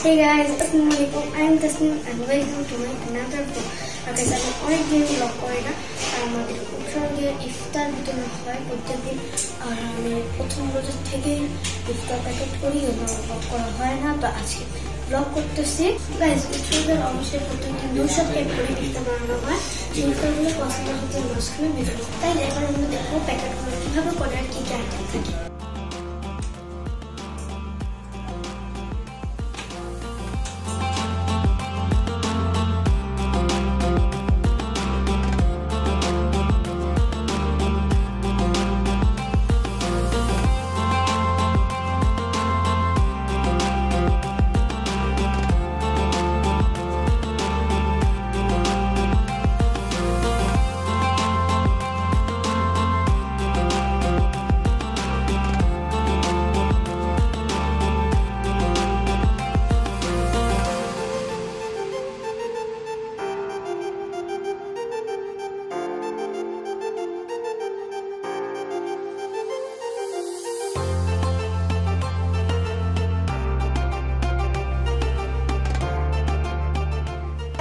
Hey guys, আসসালামু আলাইকুম I am Tasnim and welcome to my another blog আগে আমি অনেক দিন ব্লগ করি না আমাদের সঙ্গে ইফতার বিতরণ হয় প্রত্যেকদিন আর আমি প্রথম রোজের থেকে ইফতার প্যাকেট করি এবং ব্লগ করা হয় না তো আজকে ব্লগ করতেছি। গাইজ উৎসবের অবশ্যই প্রত্যেকদিন দুশো প্যাকেট করে ইফতার বানানো হয় সেই ইফতারগুলো পছন্দ হতে মাঝখানে বিতরণ তাই এখন আমরা দেখব প্যাকেটগুলো কীভাবে করে আর কী কী আইটেম থাকে।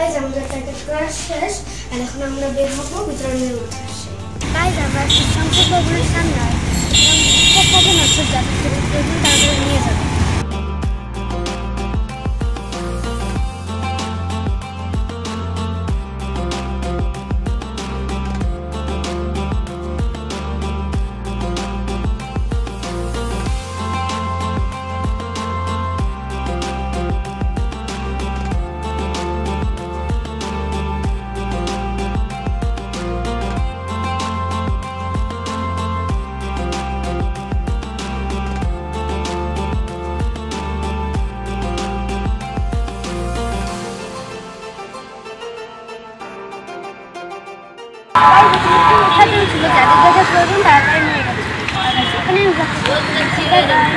গাইজ আমাদের প্যাকেট করা শেষ আর এখন আমরা বের হব বিতরণের আসে গাইজ আমরা সংখ্যক ভবনের সামনে সংখ্যক ভবন আছে যাদের 他这个什么价格？这个같은거주고자리를놓쳐서 놀.